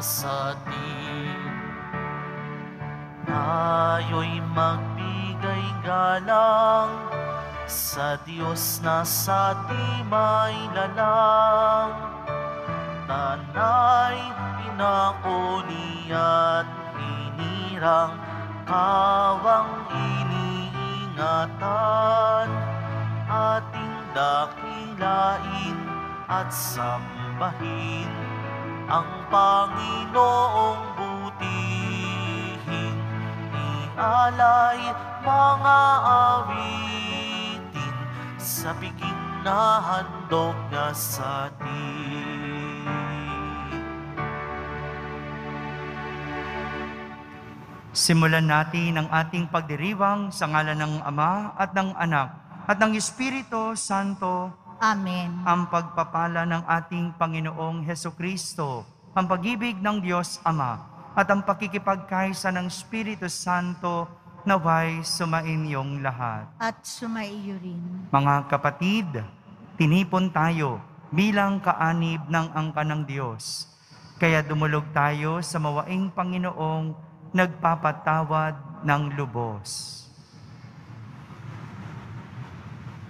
sa atin. Tayo'y magbigay galang sa Diyos na sa timay lalang. Tanay pinakuli at hinirang kawang iniingatan ating dakilain at sambahin ang Panginoong butihin ialay mga awitin sa piging na handog na sa. Simulan natin ang ating pagdiriwang sa ngalan ng Ama at ng Anak at ng Espiritu Santo Amen. ang pagpapala ng ating Panginoong Heso Kristo, ang pag-ibig ng Diyos Ama at ang pakikipagkaisa ng Espiritu Santo naway sumainyong lahat. At sumaiyo rin. Mga kapatid, tinipon tayo bilang kaanib ng angka ng Diyos. Kaya dumulog tayo sa mawaing Panginoong nagpapatawad ng lubos.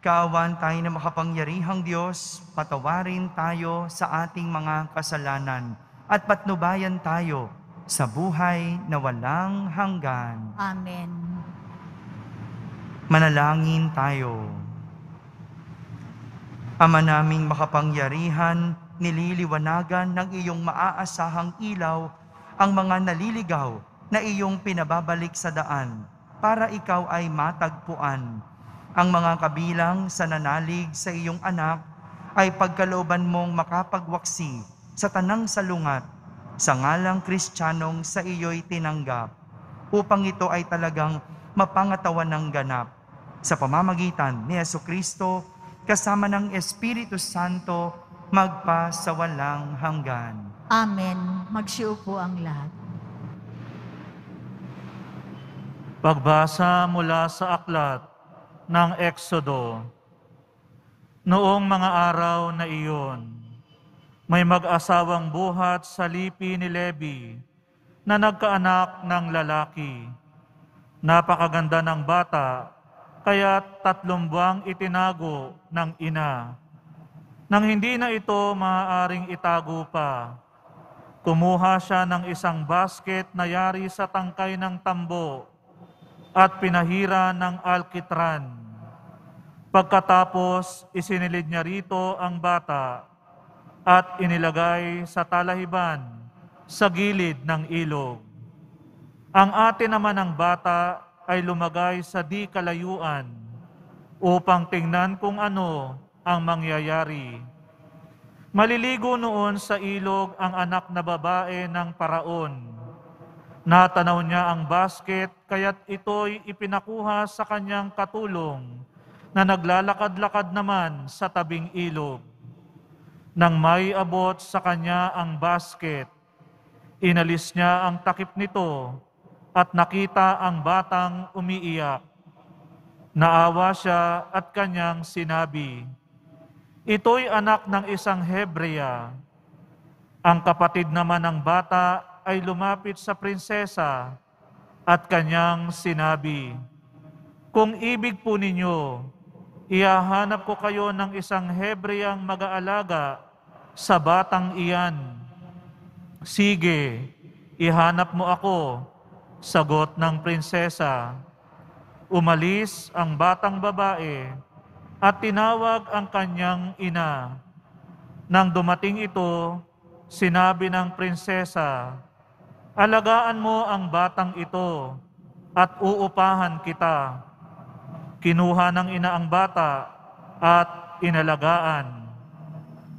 Kaawaan tayo na makapangyarihang Diyos, patawarin tayo sa ating mga kasalanan at patnubayan tayo sa buhay na walang hanggan. Amen. Manalangin tayo. Ama naming makapangyarihan, nililiwanagan ng iyong maaasahang ilaw ang mga naliligaw na iyong pinababalik sa daan para ikaw ay matagpuan. Ang mga kabilang sa nanalig sa iyong anak ay pagkalooban mong makapagwaksi sa tanang salungat sa ngalang kristyanong sa iyo'y tinanggap upang ito ay talagang mapangatawan ng ganap sa pamamagitan ni Yesu Kristo kasama ng Espiritu Santo magpa sa walang hanggan. Amen. Magsiupo ang lahat. Pagbasa mula sa aklat ng Eksodo. Noong mga araw na iyon, may mag-asawang buhat sa lipi ni Levi na nagkaanak ng lalaki. Napakaganda ng bata, kaya tatlong buwang itinago ng ina. Nang hindi na ito maaaring itago pa, kumuha siya ng isang basket na yari sa tangkay ng tambo at pinahira ng alkitran. Pagkatapos, isinilid niya rito ang bata at inilagay sa talahiban sa gilid ng ilog. Ang ate naman ng bata ay lumagay sa di kalayuan upang tingnan kung ano ang mangyayari. Maliligo noon sa ilog ang anak na babae ng paraon Natanaw niya ang basket, kaya't ito'y ipinakuha sa kanyang katulong na naglalakad-lakad naman sa tabing ilog. Nang may abot sa kanya ang basket, inalis niya ang takip nito at nakita ang batang umiiyak. Naawa siya at kanyang sinabi, Ito'y anak ng isang Hebrea. Ang kapatid naman ng bata ay lumapit sa prinsesa at kanyang sinabi, Kung ibig po ninyo, ihahanap ko kayo ng isang Hebreang mag-aalaga sa batang iyan. Sige, ihanap mo ako, sagot ng prinsesa. Umalis ang batang babae at tinawag ang kanyang ina. Nang dumating ito, sinabi ng prinsesa, Alagaan mo ang batang ito at uupahan kita. Kinuha ng ina ang bata at inalagaan.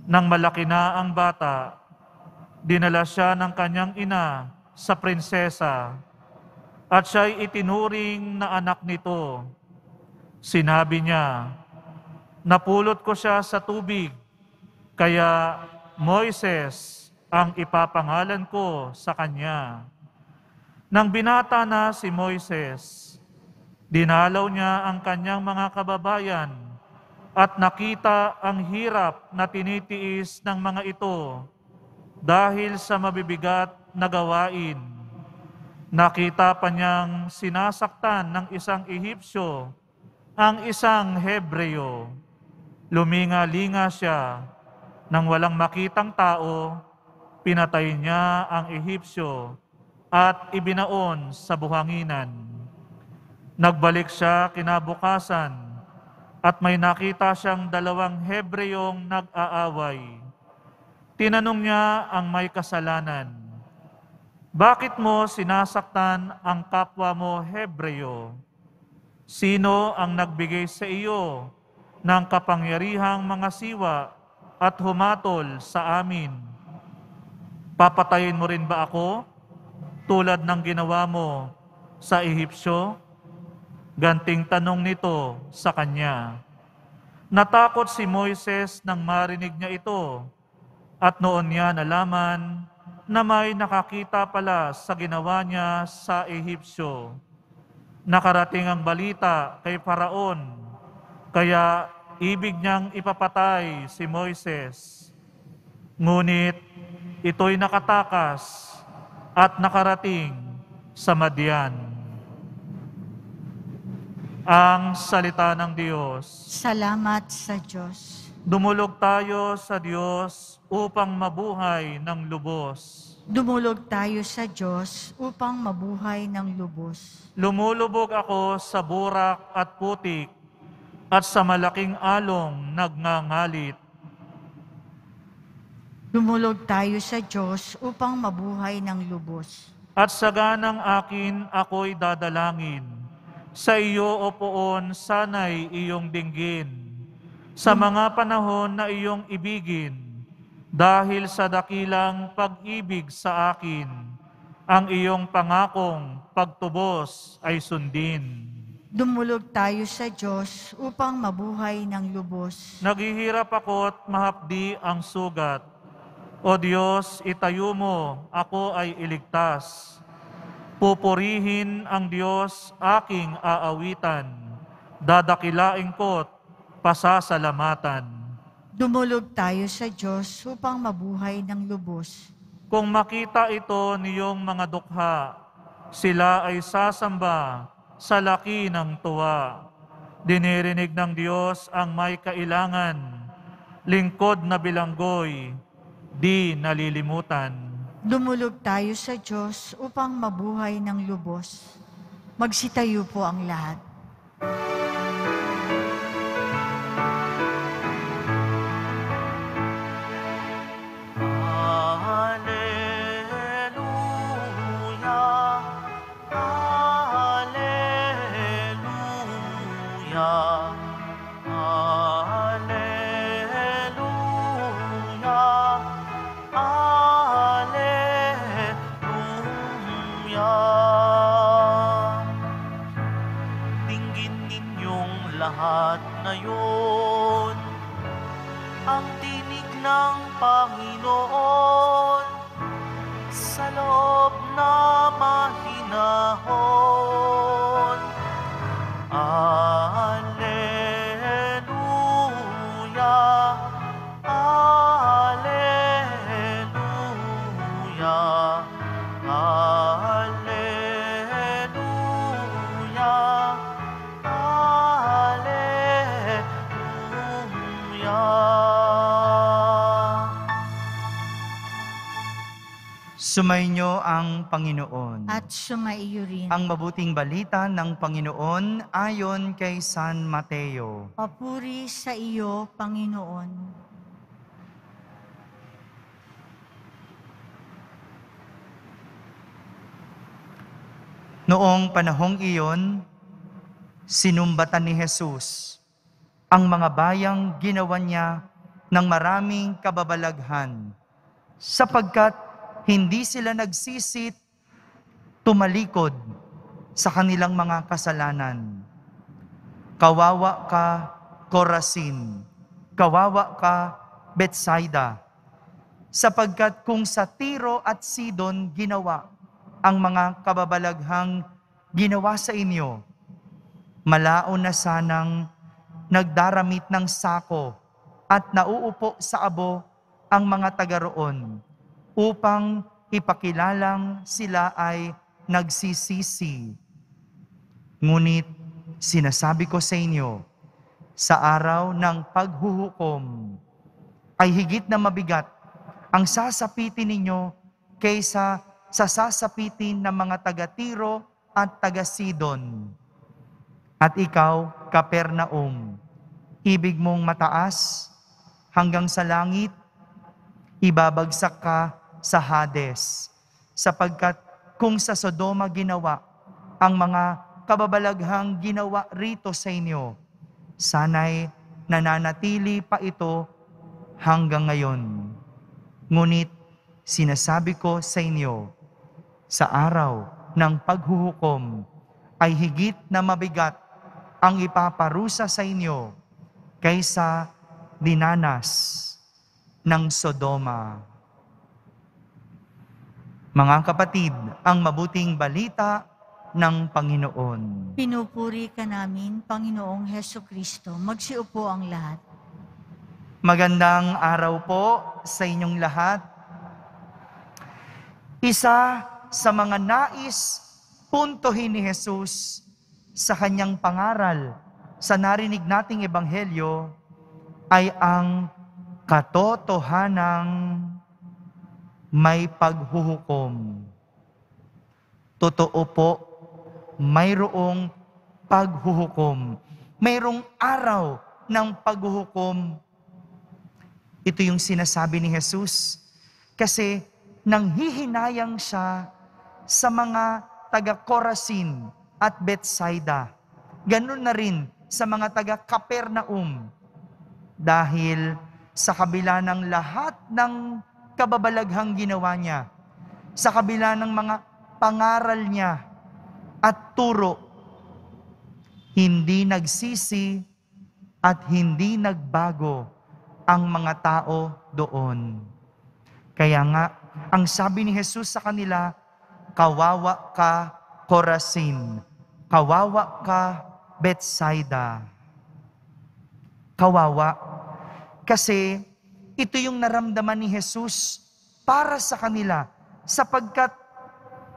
Nang malaki na ang bata, dinala siya ng kanyang ina sa prinsesa at siya'y itinuring na anak nito. Sinabi niya, Napulot ko siya sa tubig, kaya Moises ang ipapangalan ko sa kanya. Nang binata na si Moises, dinalaw niya ang kanyang mga kababayan at nakita ang hirap na tinitiis ng mga ito dahil sa mabibigat na gawain. Nakita pa niyang sinasaktan ng isang Ehipsyo ang isang Hebreo. Luminga-linga siya nang walang makitang tao, pinatay niya ang Ehipsyo at ibinaon sa buhanginan. Nagbalik siya kinabukasan at may nakita siyang dalawang Hebreyong nag-aaway. Tinanong niya ang may kasalanan, Bakit mo sinasaktan ang kapwa mo Hebreo? Sino ang nagbigay sa iyo ng kapangyarihang mga siwa at humatol sa amin? Papatayin mo rin ba ako tulad ng ginawa mo sa Ehipsyo? Ganting tanong nito sa kanya. Natakot si Moises nang marinig niya ito at noon niya nalaman na may nakakita pala sa ginawa niya sa Ehipsyo. Nakarating ang balita kay Paraon, kaya ibig niyang ipapatay si Moises. Ngunit ito'y nakatakas at nakarating sa Madian. Ang salita ng Diyos. Salamat sa Diyos. Dumulog tayo sa Diyos upang mabuhay ng lubos. Dumulog tayo sa Diyos upang mabuhay ng lubos. Lumulubog ako sa burak at putik at sa malaking along nagngangalit. Dumulog tayo sa Diyos upang mabuhay ng lubos. At sa ganang akin ako'y dadalangin. Sa iyo, O Poon, sana'y iyong dinggin. Sa mga panahon na iyong ibigin, dahil sa dakilang pag-ibig sa akin, ang iyong pangakong pagtubos ay sundin. Dumulog tayo sa Diyos upang mabuhay ng lubos. Naghihirap ako't mahapdi ang sugat. O Diyos, itayo mo, ako ay iligtas. Pupurihin ang Diyos aking aawitan. Dadakilain ko't pasasalamatan. Dumulog tayo sa Diyos upang mabuhay ng lubos. Kung makita ito niyong mga dukha, sila ay sasamba sa laki ng tuwa. Dinirinig ng Diyos ang may kailangan, lingkod na bilanggoy, di nalilimutan. Dumulog tayo sa Diyos upang mabuhay ng lubos. Magsitayo po ang lahat. Sumainyo ang Panginoon. At sumaiyo rin. Ang mabuting balita ng Panginoon ayon kay San Mateo. Papuri sa iyo, Panginoon. Noong panahong iyon, sinumbatan ni Jesus ang mga bayang ginawa niya ng maraming kababalaghan sapagkat hindi sila nagsisit tumalikod sa kanilang mga kasalanan. Kawawa ka, Corazin. Kawawa ka, Bethsaida. Sapagkat kung sa Tiro at Sidon ginawa ang mga kababalaghang ginawa sa inyo, malao na sanang nagdaramit ng sako at nauupo sa abo ang mga taga roon upang ipakilalang sila ay nagsisisi. Ngunit sinasabi ko sa inyo, sa araw ng paghuhukom ay higit na mabigat ang sasapitin ninyo kaysa sa sasapitin ng mga taga-Tiro at taga-Sidon. At ikaw, Kapernaum, ibig mong mataas hanggang sa langit, ibabagsak ka sa Hades, sapagkat kung sa Sodoma ginawa ang mga kababalaghang ginawa rito sa inyo, sana'y nananatili pa ito hanggang ngayon. Ngunit sinasabi ko sa inyo, sa araw ng paghuhukom ay higit na mabigat ang ipaparusa sa inyo kaysa dinanas ng Sodoma. Mga kapatid, ang mabuting balita ng Panginoon. Pinupuri ka namin, Panginoong Heso Kristo. Magsiupo ang lahat. Magandang araw po sa inyong lahat. Isa sa mga nais puntohin ni Jesus sa kanyang pangaral sa narinig nating ebanghelyo ay ang katotohanang may paghuhukom. Totoo po, mayroong paghuhukom. Mayroong araw ng paghuhukom. Ito yung sinasabi ni Jesus kasi nanghihinayang siya sa mga taga Corazin at Bethsaida. Ganun na rin sa mga taga Capernaum. Dahil sa kabila ng lahat ng kababalaghang ginawa niya, sa kabila ng mga pangaral niya at turo, hindi nagsisi at hindi nagbago ang mga tao doon. Kaya nga, ang sabi ni Jesus sa kanila, kawawa ka Corazin, kawawa ka Bethsaida. Kawawa. Kasi ito yung naramdaman ni Jesus para sa kanila sapagkat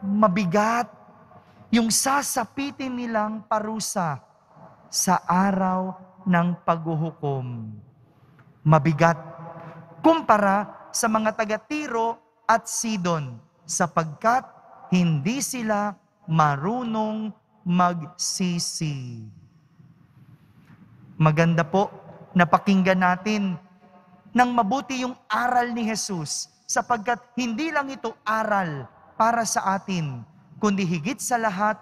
mabigat yung sasapitin nilang parusa sa araw ng paghuhukom. Mabigat kumpara sa mga taga-Tiro at Sidon sapagkat hindi sila marunong magsisi. Maganda po na pakinggan natin ng mabuti yung aral ni Jesus sapagkat hindi lang ito aral para sa atin, kundi higit sa lahat,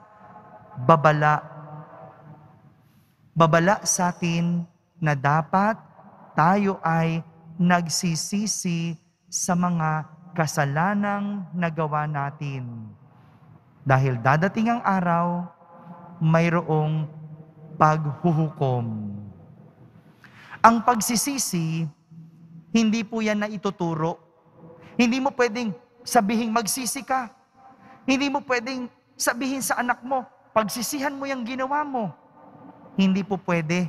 babala. Babala sa atin na dapat tayo ay nagsisisi sa mga kasalanang nagawa natin. Dahil dadating ang araw, mayroong paghuhukom. Ang pagsisisi, hindi po yan na ituturo. Hindi mo pwedeng sabihin magsisi ka. Hindi mo pwedeng sabihin sa anak mo, pagsisihan mo yung ginawa mo. Hindi po pwede.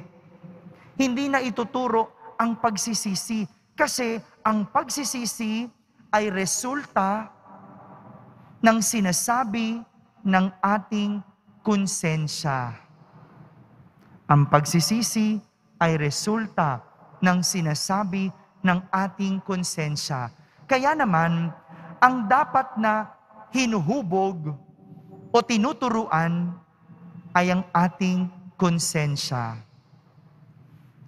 Hindi na ituturo ang pagsisisi. Kasi ang pagsisisi ay resulta ng sinasabi ng ating konsensya. Ang pagsisisi ay resulta ng sinasabi ng ating konsensya. Kaya naman, ang dapat na hinuhubog o tinuturuan ay ang ating konsensya.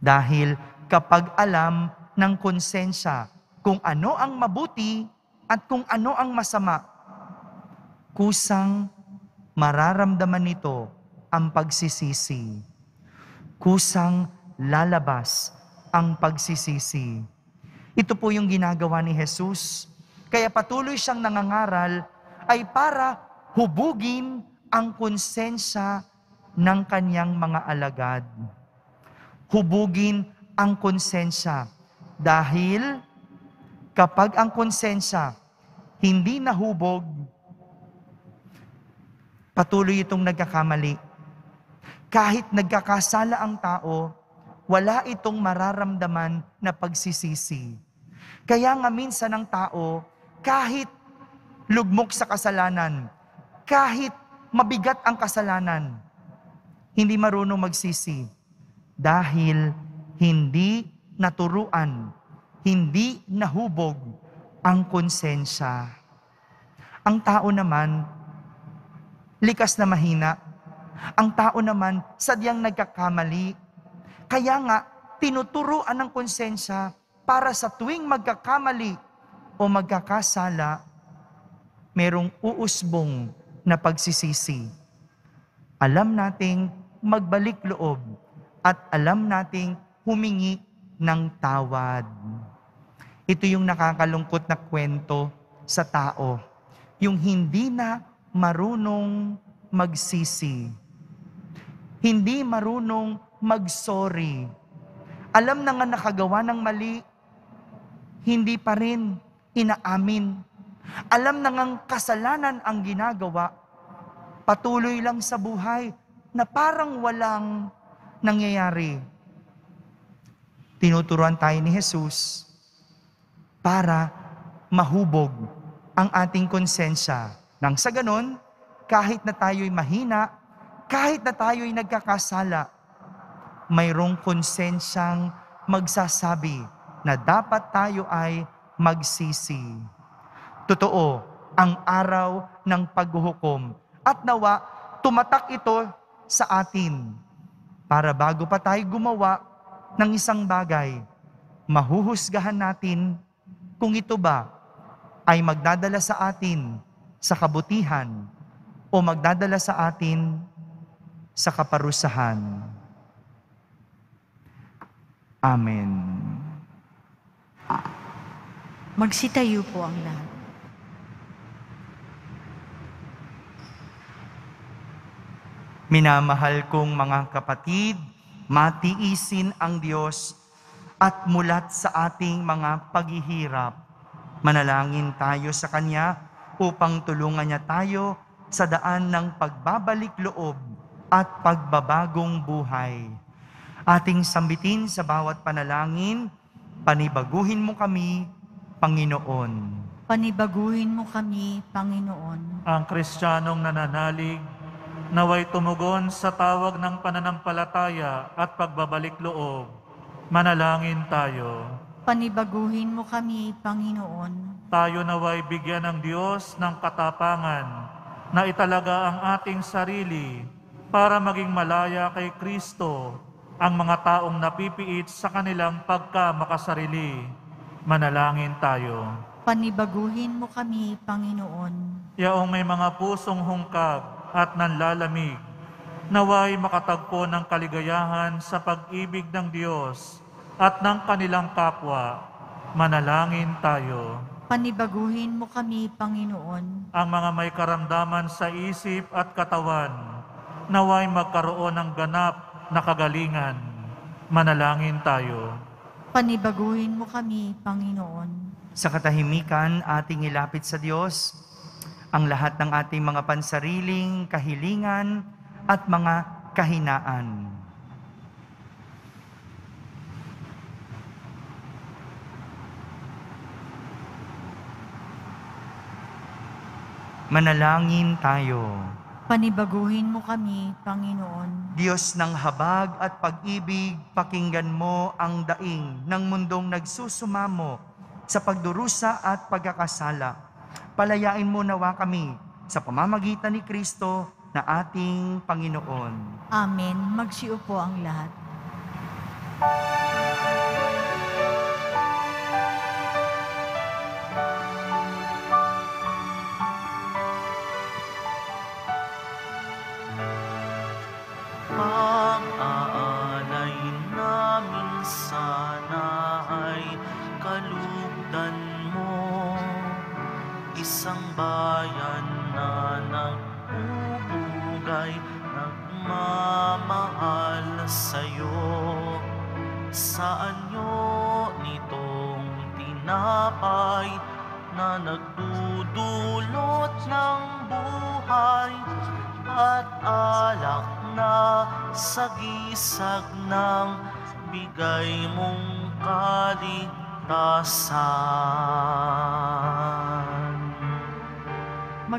Dahil kapag alam ng konsensya kung ano ang mabuti at kung ano ang masama, kusang mararamdaman nito ang pagsisisi. Kusang lalabas ang pagsisisi. Ito po yung ginagawa ni Jesus kaya patuloy siyang nangangaral, ay para hubugin ang konsensya ng kanyang mga alagad. Hubugin ang konsensya dahil kapag ang konsensya hindi nahubog, patuloy itong nagkakamali. Kahit nagkakasala ang tao, wala itong mararamdaman na pagsisisi. Kaya nga minsan ang tao, kahit lugmok sa kasalanan, kahit mabigat ang kasalanan, hindi marunong magsisi dahil hindi naturuan, hindi nahubog ang konsensya. Ang tao naman, likas na mahina. Ang tao naman, sadyang nagkakamali. Kaya nga, tinuturuan ng konsensya para sa tuwing magkakamali o magkakasala, merong uusbong na pagsisisi. Alam nating magbalik loob at alam nating humingi ng tawad. Ito yung nakakalungkot na kwento sa tao. Yung hindi na marunong magsisi. Hindi marunong mag-sorry. Alam na nga nakagawa ng mali, hindi pa rin inaamin. Alam na ngang kasalanan ang ginagawa, patuloy lang sa buhay na parang walang nangyayari. Tinuturuan tayo ni Jesus para mahubog ang ating konsensya. Nang sa ganon, kahit na tayo'y mahina, kahit na tayo'y nagkakasala, mayroong konsensyang magsasabi na dapat tayo ay magsisi. Totoo, ang araw ng paghuhukom. At nawa, tumatak ito sa atin para bago pa tayo gumawa ng isang bagay, mahuhusgahan natin kung ito ba ay magdadala sa atin sa kabutihan o magdadala sa atin sa kaparusahan. Amen. Magsitayo po ang lahat. Minamahal kong mga kapatid, matiisin ang Diyos at mulat sa ating mga paghihirap. Manalangin tayo sa Kanya upang tulungan niya tayo sa daan ng pagbabalik loob at pagbabagong buhay. Ating sambitin sa bawat panalangin, panibaguhin mo kami, Panginoon. Panibaguhin mo kami, Panginoon. Ang Kristiyanong nananalig, naway tumugon sa tawag ng pananampalataya at pagbabalik loob. Manalangin tayo. Panibaguhin mo kami, Panginoon. Tayo naway bigyan ng Diyos ng katapangan na italaga ang ating sarili para maging malaya kay Kristo ang mga taong napipiit sa kanilang pagkamakasarili. Manalangin tayo. Panibaguhin mo kami, Panginoon. Yaong may mga pusong hungkag at nanlalamig, naway makatagpo ng kaligayahan sa pag-ibig ng Diyos at ng kanilang kapwa. Manalangin tayo. Panibaguhin mo kami, Panginoon. Ang mga may karamdaman sa isip at katawan, naway magkaroon ng ganap na kagalingan. Manalangin tayo. Panibaguhin mo kami, Panginoon. Sa katahimikan, ating ilapit sa Diyos ang lahat ng ating mga pansariling kahilingan at mga kahinaan. Manalangin tayo. Panibaguhin mo kami, Panginoon. Diyos ng habag at pag-ibig, pakinggan mo ang daing ng mundong nagsusumamo sa pagdurusa at pagkakasala. Palayain mo nawa kami sa pamamagitan ni Kristo na ating Panginoon. Amen. Magsiupo ang lahat. Ang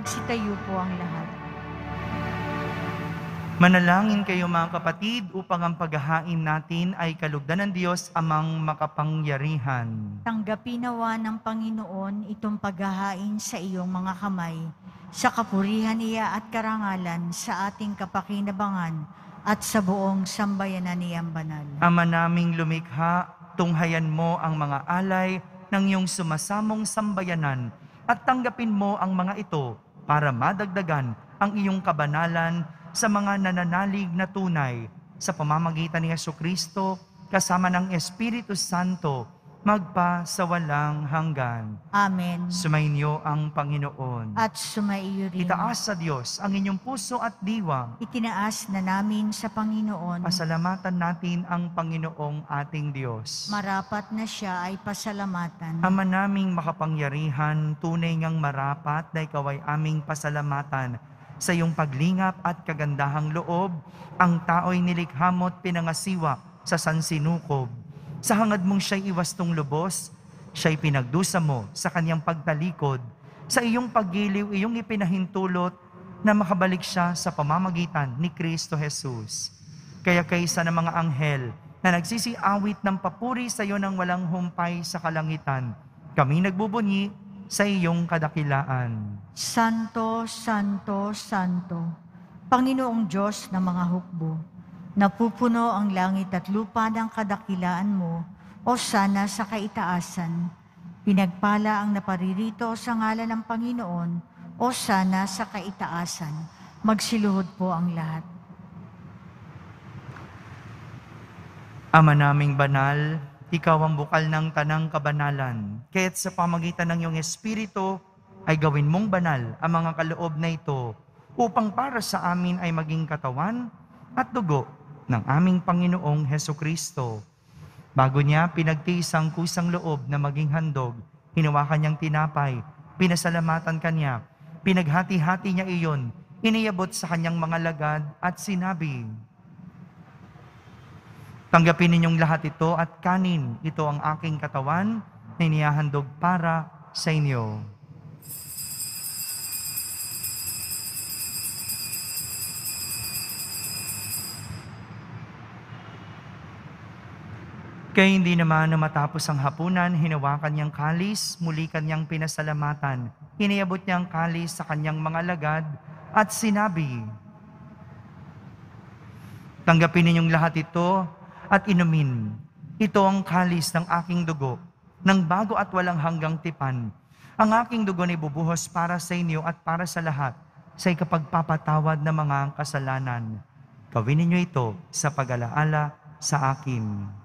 Magsitayo po ang lahat. Manalangin kayo mga kapatid upang ang paghahain natin ay kalugdan ng Diyos amang makapangyarihan. Tanggapin nawa ng Panginoon itong paghahain sa iyong mga kamay, sa kapurihan niya at karangalan sa ating kapakinabangan at sa buong sambayanan niyang banal. Ama naming lumikha, tunghayan mo ang mga alay ng iyong sumasamong sambayanan at tanggapin mo ang mga ito para madagdagan ang iyong kabanalan sa mga nananalig na tunay. Sa pamamagitan ni Yesu Kristo kasama ng Espiritu Santo magpa sa walang hanggan. Amen. Sumainyo ang Panginoon. At sumaiyo rin. Itaas sa Diyos ang inyong puso at diwa. Itinaas na namin sa Panginoon. Pasalamatan natin ang Panginoong ating Diyos. Marapat na siya ay pasalamatan. Ama naming makapangyarihan, tunay ngang marapat na ikaw ay aming pasalamatan sa iyong paglingap at kagandahang loob, ang tao'y nilikha mo at pinangasiwa sa sansinukob. Sa hangad mong siya'y iwastong lubos, siya'y pinagdusa mo sa kanyang pagtalikod. Sa iyong paggiliw, iyong ipinahintulot na makabalik siya sa pamamagitan ni Kristo Jesus. Kaya kaysa ng mga anghel na nagsisiawit ng papuri sa iyo ng walang humpay sa kalangitan, kami nagbubunyi sa iyong kadakilaan. Santo, Santo, Santo, Panginoong Diyos ng mga hukbo, napupuno ang langit at lupa ng kadakilaan mo, o sana sa kaitaasan. Pinagpala ang naparirito sa ngalan ng Panginoon, o sana sa kaitaasan. Magsiluhod po ang lahat. Ama naming banal, ikaw ang bukal ng tanang kabanalan. Kaya't sa pamagitan ng iyong Espiritu, ay gawin mong banal ang mga kaloob na ito upang para sa amin ay maging katawan at dugo ng aming Panginoong Heso Kristo. Bago niya pinagtiis ang kusang loob na maging handog, hinawakan niyang tinapay, pinasalamatan kanya, pinaghati-hati niya iyon, iniyabot sa kanyang mga lagad at sinabi, Tanggapin ninyong lahat ito at kanin, ito ang aking katawan na inihahandog para sa inyo. Kaya hindi naman na matapos ang hapunan, hinawakan niyang kalis, muli kanyang pinasalamatan. Iniabot niyang kalis sa kanyang mga lagad at sinabi, Tanggapin ninyong lahat ito at inumin. Ito ang kalis ng aking dugo, ng bago at walang hanggang tipan. Ang aking dugo ay bubuhos para sa inyo at para sa lahat sa ikapagpapatawad ng mga kasalanan. Gawin ninyo ito sa pag-alaala sa akin.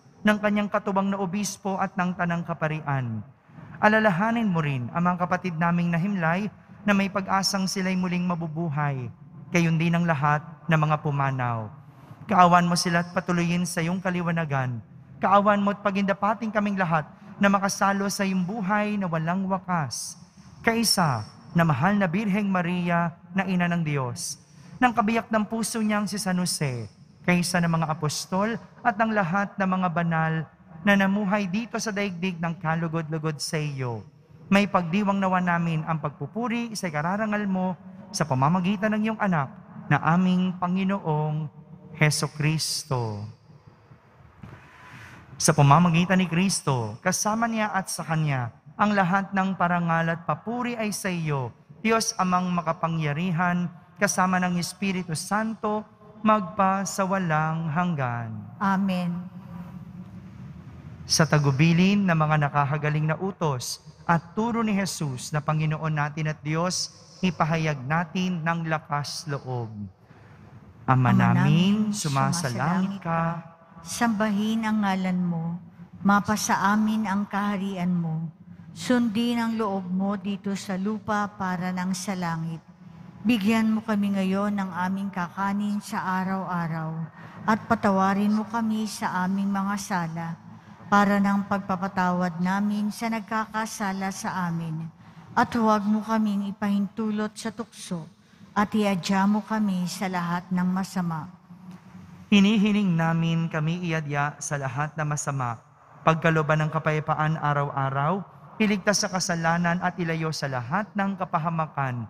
ng kanyang katubang na Obispo at ng Tanang Kaparian. Alalahanin mo rin ang mga kapatid naming nahimlay na may pag-asang sila'y muling mabubuhay, gayon din ang lahat ng mga pumanaw. Kaawan mo sila at patuloyin sa iyong kaliwanagan Kaawan mo at pagindapating kaming lahat na makasalo sa iyong buhay na walang wakas. Kaisa na mahal na Birheng Maria na ina ng Diyos. Nang kabiyak ng puso niyang si San Jose, kaysa ng mga apostol at ng lahat ng mga banal na namuhay dito sa daigdig ng kalugod-lugod sa iyo. May pagdiwang nawa namin ang pagpupuri sa kararangal mo sa pamamagitan ng iyong anak na aming Panginoong Heso Kristo. Sa pamamagitan ni Kristo, kasama niya at sa Kanya, ang lahat ng parangal at papuri ay sa iyo, Diyos amang makapangyarihan, kasama ng Espiritu Santo, magpa sa walang hanggan. Amen. Sa tagubilin ng mga nakahagaling na utos at turo ni Jesus na Panginoon natin at Diyos, ipahayag natin ng lakas loob. Ama namin, sumasalangit ka, Sambahin ang ngalan mo, mapasa amin ang kaharian mo. Sundin ang loob mo dito sa lupa para ng sa langit. Bigyan mo kami ngayon ng aming kakanin sa araw-araw at patawarin mo kami sa aming mga sala para ng pagpapatawad namin sa nagkakasala sa amin. At huwag mo kaming ipahintulot sa tukso at iadya mo kami sa lahat ng masama. Hinihiling namin kami iadya sa lahat na masama, pagkaloban ng kapayapaan araw-araw, iligtas sa kasalanan at ilayo sa lahat ng kapahamakan,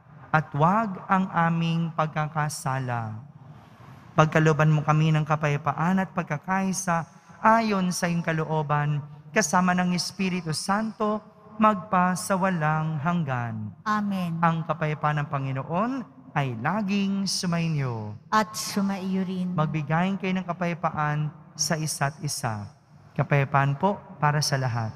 at wag ang aming pagkakasala. Pagkaloban mo kami ng kapayapaan at pagkakaisa ayon sa iyong kalooban, kasama ng Espiritu Santo, magpa sa walang hanggan. Amen. Ang kapayapaan ng Panginoon ay laging sumainyo. At sumaiyo rin. Magbigayin kayo ng kapayapaan sa isa't isa. Kapayapaan po para sa lahat.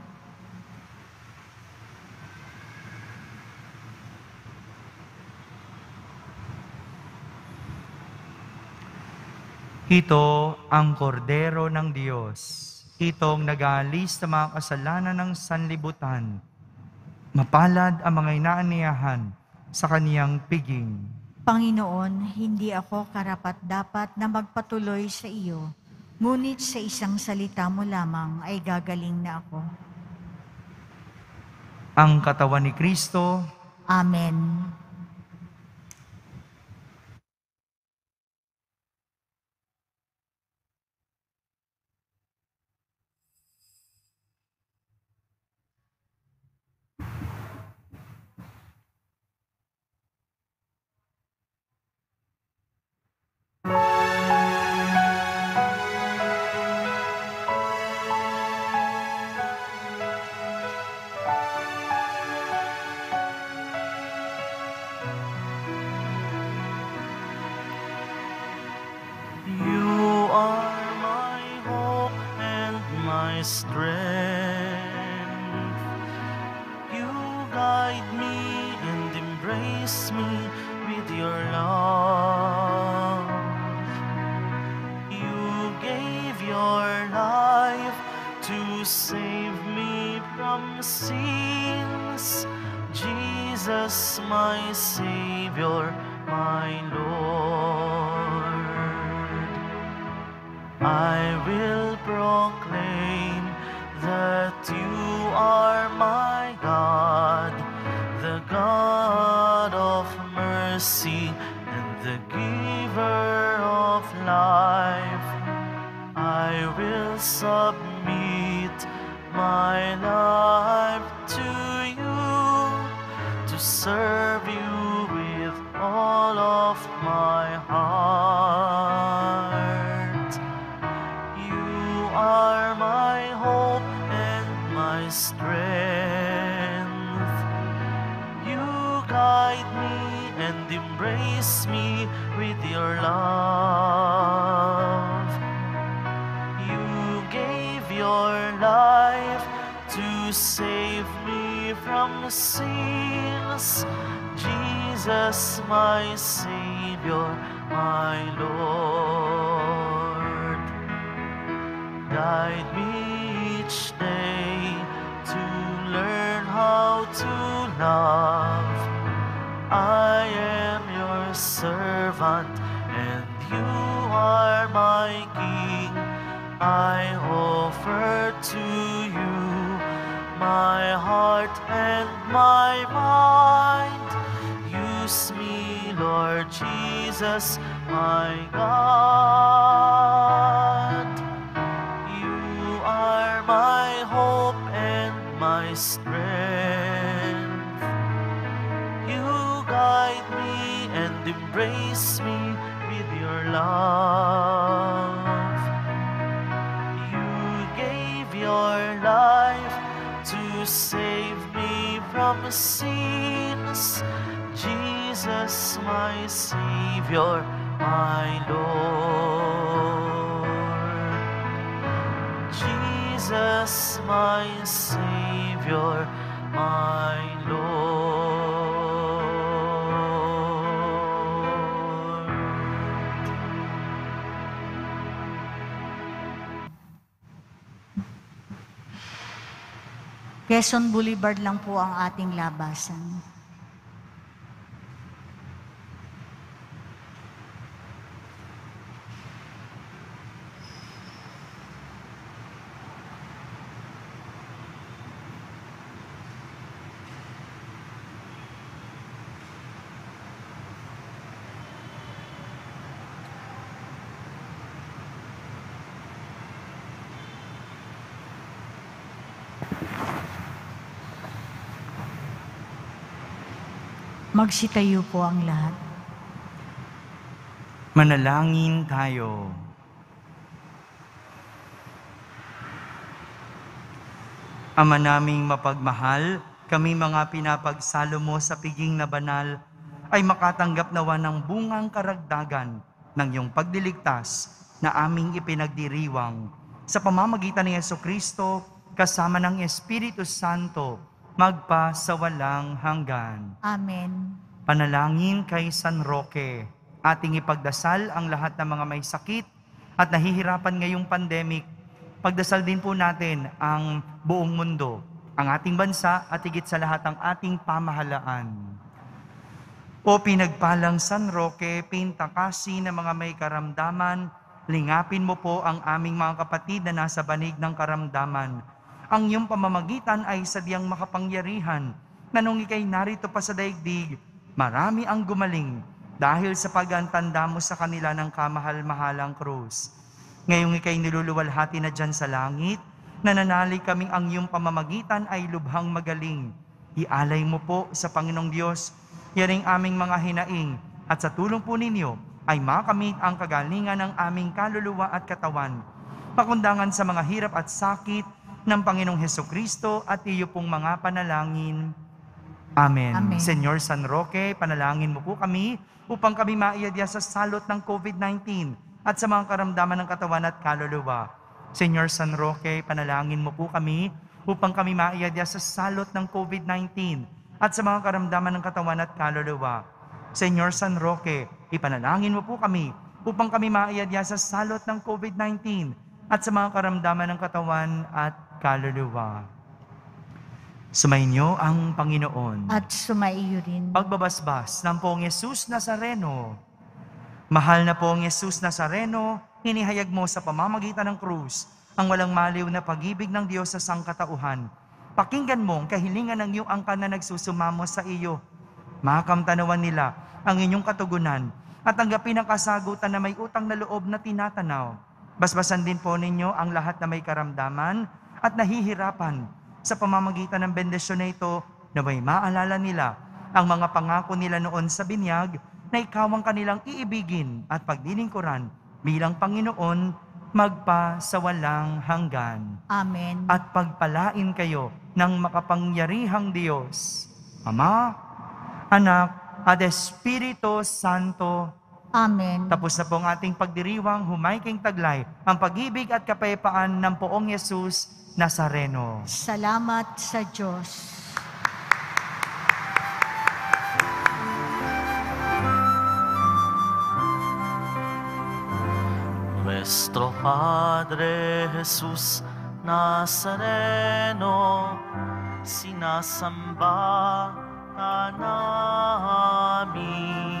Ito ang kordero ng Diyos. Itong nag-aalis sa mga kasalanan ng sanlibutan. Mapalad ang mga inaaniyahan sa kaniyang piging. Panginoon, hindi ako karapat-dapat na magpatuloy sa iyo, ngunit sa isang salita mo lamang ay gagaling na ako. Ang katawan ni Kristo, Amen. Guide me and embrace me with your love. You gave your life to save me from sins. Jesus, my Savior, my Lord. I will proclaim that you are my God, God of mercy and the giver of life. I will submit my life to you to serve you embrace me with your love. You gave your life to save me from sins. Jesus, my Savior, my Lord. Guide me each day to learn how to love. I am servant and you are my king. I offer to you my heart and my mind. Use me, Lord Jesus, my God. You are my hope and my strength. Embrace me with your love. You gave your life to save me from sins. Jesus, my Savior, my Lord. Jesus, my Savior, my Lord. Quezon Boulevard lang po ang ating labasan. Magsitayo po ang lahat. Manalangin tayo. Ama naming mapagmahal, kami mga pinapagsalo mo sa piging na banal, ay makatanggap nawa ng bungang karagdagan ng iyong pagliligtas na aming ipinagdiriwang. Sa pamamagitan ni Yeso Kristo, kasama ng Espiritu Santo, magpa sa walang hanggan. Amen. Panalangin kay San Roque. Ating ipagdasal ang lahat ng mga may sakit at nahihirapan ngayong pandemic. Pagdasal din po natin ang buong mundo, ang ating bansa at higit sa lahat ang ating pamahalaan. O pinagpalang San Roque, pintakasi ng mga may karamdaman, lingapin mo po ang aming mga kapatid na nasa banig ng karamdaman. Ang iyong pamamagitan ay sadyang makapangyarihan na nung ikay narito pa sa daigdig, marami ang gumaling dahil sa pagantanda mo sa kanila ng kamahal-mahalang krus. Ngayong ikay niluluwalhati na dyan sa langit, nananalig kaming ang iyong pamamagitan ay lubhang magaling. Ialay mo po sa Panginoong Diyos, yaring aming mga hinaing, at sa tulong po ninyo ay makamit ang kagalingan ng aming kaluluwa at katawan. Pakundangan sa mga hirap at sakit ng Panginoong Heso Kristo at iyo pong mga panalangin. Amen. Amen. Senyor San Roque, panalangin mo po kami upang kami maiyadya sa salot ng COVID-19 at sa mga karamdaman ng katawan at kaluluwa. Senyor San Roque, panalangin mo po kami upang kami maiyadya sa salot ng COVID-19 at sa mga karamdaman ng katawan at kaluluwa. Senyor San Roque, ipanalangin mo po kami upang kami maiyadya sa salot ng COVID-19 at sa mga karamdaman ng katawan at kaluluwa. Sumainyo ang Panginoon. At sumaiyo rin. Pagbabasbas ng pong Yesus Nazareno. Mahal na pong Yesus Nazareno, hinihayag mo sa pamamagitan ng krus ang walang maliw na pag-ibig ng Diyos sa sangkatauhan. Pakinggan mo ang kahilingan ng iyong angkan na nagsusumamo sa iyo. Makamtanawan nila ang inyong katugunan at tanggapin ang kasagutan na may utang na loob na tinatanaw. Basbasan din po ninyo ang lahat na may karamdaman at nahihirapan sa pamamagitan ng bendisyon na ito na may maalala nila ang mga pangako nila noon sa binyag na ikaw ang kanilang iibigin at pagdilingkuran bilang Panginoon magpa sa walang hanggan. Amen. At pagpalain kayo ng makapangyarihang Diyos, Ama, Anak, at Espiritu Santo. Amen. Tapos na po ang ating pagdiriwang humayking taglay, ang pag-ibig at kapayapaan ng poong Yesus Nazareno. Salamat sa Diyos. Nuestro Padre Jesús Nazareno, sinasamba ka namin.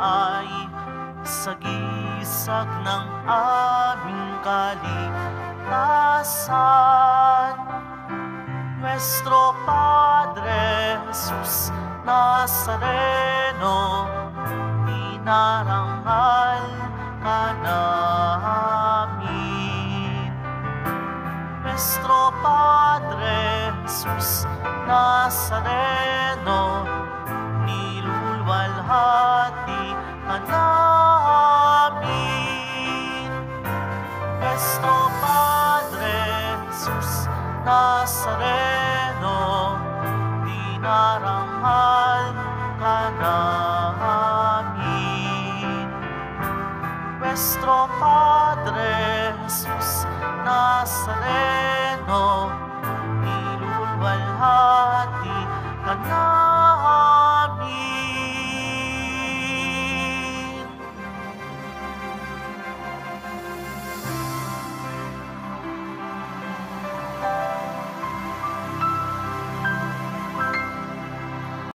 ay sagisag ng aming kaligtasan. Nuestro Padre Jesus Nazareno, inarangal ka namin. Nuestro Padre Jesus Nazareno, nilulwalhati ka namin. Nuestro Padre Jesús Nazareno, dinaranghal ka namin. Nuestro Padre Jesús Nazareno, nilulwalhati ka namin.